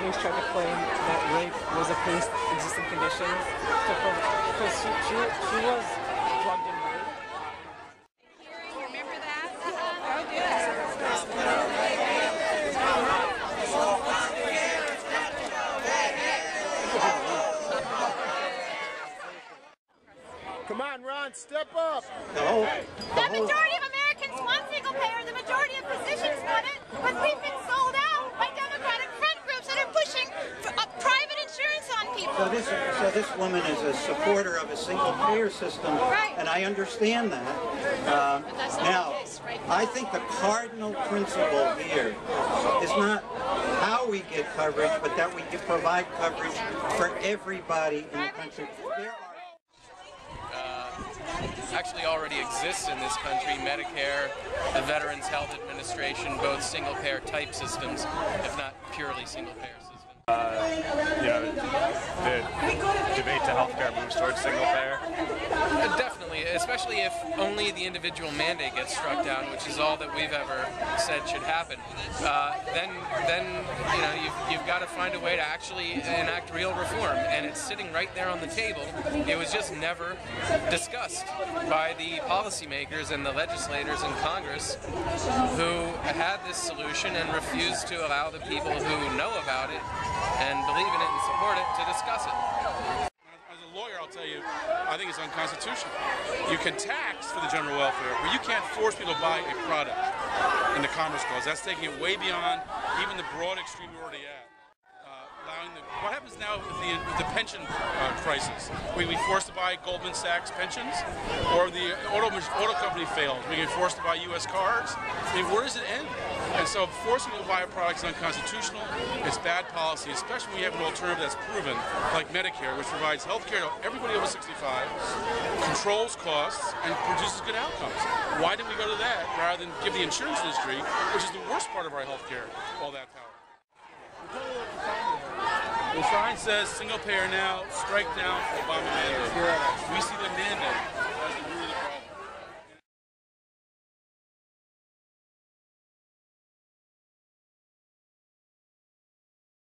Hayes tried to claim that rape was a pre-existing condition because she, she, she was drugged and raped. Remember that? Oh, good. Come on, Ron, step up. The whole, The majority of Americans want single payer. The majority of physicians want it, but we've been sold out by Democratic front groups that are pushing for, uh, private insurance on people. So this, so this woman is a supporter of a single payer system, Right. and I understand that. Um, that's not now, the case, right? I think the cardinal principle here is not how we get coverage, but that we can provide coverage for everybody in the country. There actually already exists in this country. Medicare, the Veterans Health Administration, both single payer type systems, if not purely single payer systems. you know, the debate to healthcare moves towards single payer. Especially if only the individual mandate gets struck down, which is all that we've ever said should happen. Uh, then, then you know, you've, you've got to find a way to actually enact real reform, and it's sitting right there on the table. It was just never discussed by the policymakers and the legislators in Congress who had this solution and refused to allow the people who know about it and believe in it and support it to discuss it. Lawyer, I'll tell you, I think it's unconstitutional. You can tax for the general welfare, but you can't force people to buy a product in the Commerce Clause. That's taking it way beyond even the broad extreme we're already at. Uh, allowing the, what happens now with the, with the pension uh, crisis? We we forced to buy Goldman Sachs pensions, or the auto auto company fails. We get forced to buy U.S. cars. I mean, where does it end? And so forcing people to buy a product is unconstitutional. It's bad policy, especially when you have an alternative that's proven, like Medicare, which provides health care to everybody over 65, controls costs, and produces good outcomes. Why did we go to that rather than give the insurance industry, which is the worst part of our health care, all that power? The sign says single payer now, strike down Obama mandate.